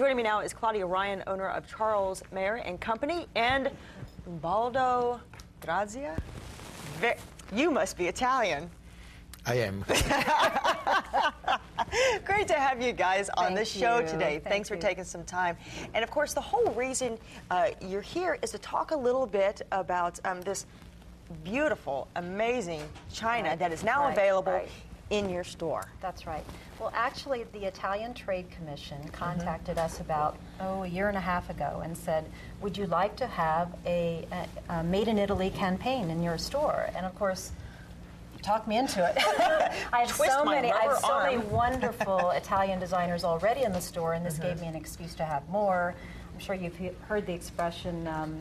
joining me now is Claudia Ryan, owner of Charles Mayer and Company, and Ubaldo Grazia. Ve- You must be Italian. I am. Great to have you guys on Thank the show you. today. Thank Thanks for you. taking some time. And of course, the whole reason uh, you're here is to talk a little bit about um, this beautiful, amazing china Right, that is now right, available right. In your store. That's right. Well, actually, the Italian Trade Commission contacted us about oh a year and a half ago and said, "Would you like to have a, a, a Made in Italy campaign in your store?" And of course. Talk me into it. I have Twist so many. I have so many wonderful Italian designers already in the store, and this gave me an excuse to have more. I'm sure you've he- heard the expression. Um,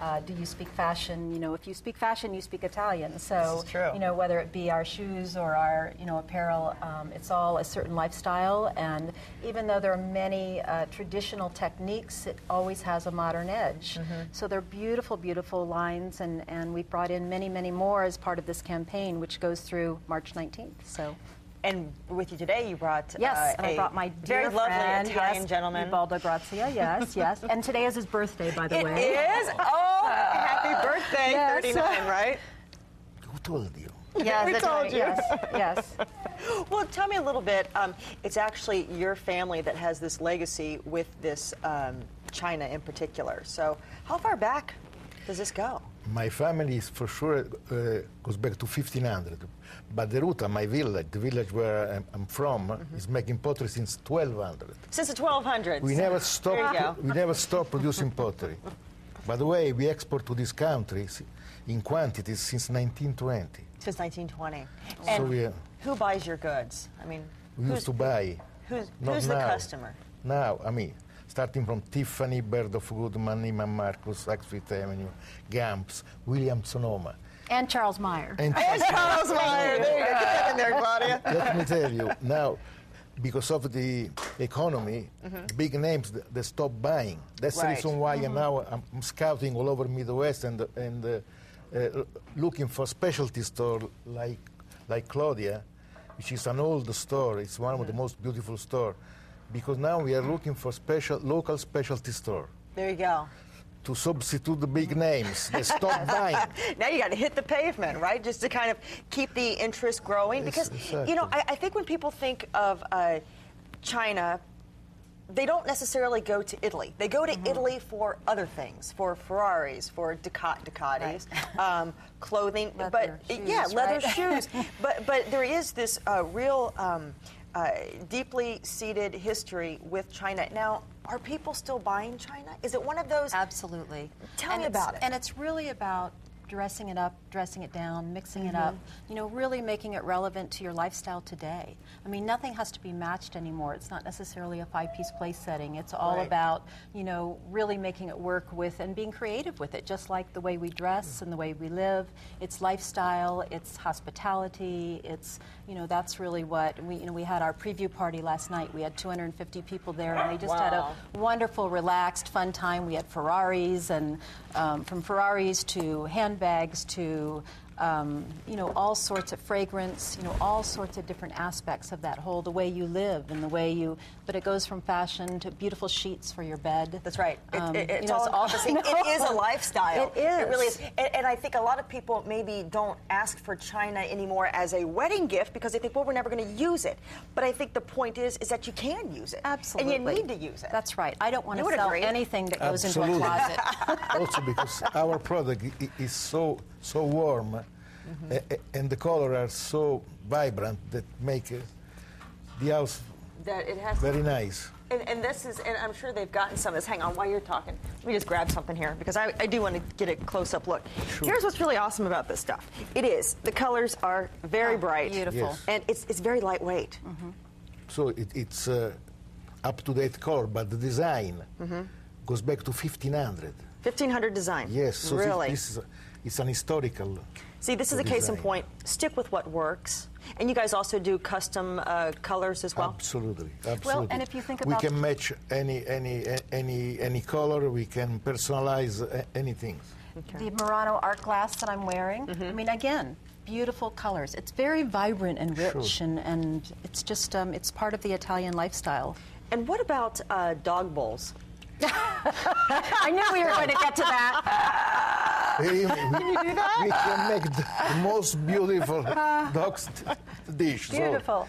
uh, do you speak fashion? You know, if you speak fashion, you speak Italian. So, true. you know, whether it be our shoes or our, you know, apparel, um, it's all a certain lifestyle. And even though there are many uh, traditional techniques, it always has a modern edge. Mm-hmm. So they're beautiful, beautiful lines, and, and we brought in many, many more as part of this campaign, which goes through March 19th. So. And with you today, you brought Yes, uh, and I a brought my very dear lovely friend, Italian yes, gentleman. Ubaldo Grazia, yes, yes. And today is his birthday, by the It way. is. Oh, happy birthday, Yes. 39, right? Who told you? Yes, We told right, you. Yes, yes. Well, tell me a little bit. Um, it's actually your family that has this legacy with this um, China in particular. So, how far back does this go? My family is for sure uh, goes back to 1500. But the root of my village, the village where I'm, I'm from, Mm-hmm. is making pottery since 1200. Since the 1200s. We never stop. We never stop producing pottery. By the way, we export to this country s- in quantities since 1920. Since 1920. So And we, uh, who buys your goods? I mean, we who's, used to buy. who's, who's the now. customer? Now, I mean, starting from Tiffany, Bergdorf Goodman, Neiman Marcus, Saks Fifth Avenue, Gump's, William Sonoma. And Charles Mayer. And It's Charles Mayer. There you go. Get that in there, Claudia. let me tell you, now, because of the economy, big names, they stop buying. That's Right. the reason why I'm now I'm I'm scouting all over Midwest and, and uh, uh, looking for specialty store like, like Claudia, which is an old store. It's one of the most beautiful store. Because now we are looking for special, local specialty store There you go. to substitute the big names. They stop buying. now you got to hit the pavement, right? Just to kind of keep the interest growing. Yes, Because, you know, I. I think when people think of uh, China, they don't necessarily go to Italy. They go to Mm-hmm. Italy for other things, for Ferraris, for Ducat, Ducatis, um, clothing, Leather but yeah, leather right? shoes. But but there is this uh, real. Um, uh, deeply seated history with China. Now, are people still buying China? Is it one of those? Absolutely. Tell and me about it. And it's really about dressing it up, dressing it down, mixing it up, Mm-hmm. you know, really making it relevant to your lifestyle today. I mean, nothing has to be matched anymore. It's not necessarily a five piece place setting. It's all Right. about, you know, really making it work with and being creative with it, just like the way we dress and the way we live. It's lifestyle, it's hospitality, it's, you know, that's really what we, you know, we had our preview party last night. We had 250 people there and they just had a wonderful, relaxed, fun time. We had Ferraris, and um, from Ferraris to handbags to um, you know all sorts of fragrance, you know all sorts of different aspects of that whole the way you live and the way you. But it goes from fashion to beautiful sheets for your bed. That's right. Um, it- you it's know, all it's all- encompassing. It is a lifestyle. It is. It really is. And, and I think a lot of people maybe don't ask for China anymore as a wedding gift because they think, well, we're never going to use it. But I think the point is, is that you can use it. Absolutely. And you need to use it. That's right. I don't want You to would sell agree. anything that goes into a closet. also because our product i- i- is so so warm a- a- and the color are so vibrant that make uh, the house that it has. very nice. And, and this is, and I'm sure they've gotten some of this. Hang on, while you're talking, let me just grab something here because I, I do want to get a close-up look. Here's what's really awesome about this stuff. It is the colors are very Oh, bright, beautiful. Yes. and it's it's very lightweight. So it, it's uh, up to date color, but the design goes back to 1500. 1500 design. Yes, so really. this is a, it's an historical. Look. See, this is a case in point. Stick with what works. And you guys also do custom uh, colors as well? Absolutely, absolutely. Well, and if you think about, we can match any any any any color. We can personalize uh, anything. The Murano art glass that I'm wearing, Mm-hmm. I mean, again, beautiful colors. It's very vibrant and rich, Sure. and, and it's just, um, it's part of the Italian lifestyle. And what about uh, dog bowls? I knew we were going to get to that. We, we, we can make the, most beautiful uh, dog's dish. So, Beautiful.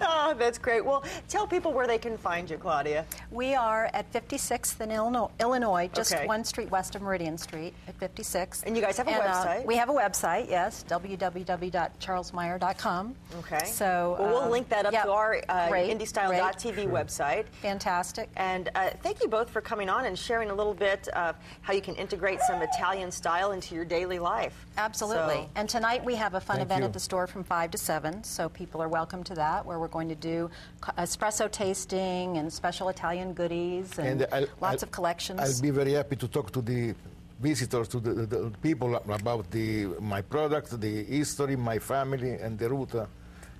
Oh, that's great. Well, tell people where they can find you, Claudia. We are at 56th in Illinois, Illinois just Okay. one street west of Meridian Street at 56. And you guys have a uh, website? we have a website, yes, www.charlesmayer.com. Okay. So well, we'll um, link that up yeah, to our uh, great, IndyStyle.tv great. website. Fantastic. And uh, thank you both for coming on and sharing a little bit of how you can integrate some Italian style into your daily life. Absolutely. So- And tonight we have a fun Thank event you. at the store from 5 to 7, so people are welcome to that, where we're going to do espresso tasting and special Italian goodies and, I'll- lots I'll- of collections. I'll be very happy to talk to the visitors, to the, the people about the, my product, the history, my family, and Deruta,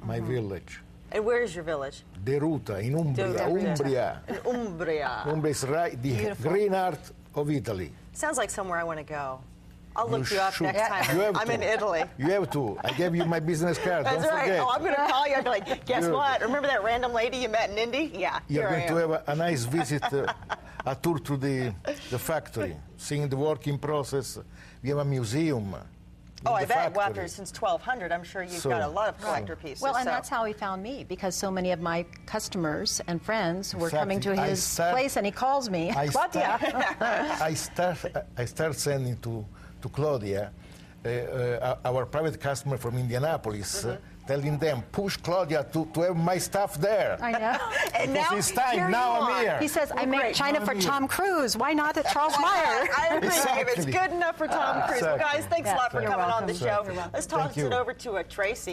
my Mm-hmm. village. and where is your village? Deruta in Umbria. Ruta. Umbria. In Umbria. Umbria is right, the Beautiful. green art of Italy. Sounds like somewhere I want to go. I'll look you, up should. next time. You have I'm to. in Italy. You have to. I gave you my business card. That's Don't right. forget. Oh, I'm going to call you. I'll be like, guess Good. what? Remember that random lady you met in Indy? Yeah, You're here I going am. to have a, a nice visit, uh, a tour to the, the factory, seeing the working process. We have a museum. Oh, I the bet. Well, factory. after since 1200, I'm sure you've So- got a lot of collector pieces. Well, and so- that's how he found me because so many of my customers and friends were coming to his start- place, and he calls me. I Claudia. start, I start, I start sending to, to Claudia, uh, uh, our private customer from Indianapolis, uh, telling them, push Claudia to, to have my stuff there. I know. And now, it's time. here Now I'm are. here. He says, I Well, make great. China for Tom Cruise. Why not at Charles Mayer? I agree. If it's good enough for Tom Cruise. Well, guys, thanks a lot for you're coming on the show. You're. Let's toss it over to a Tracy.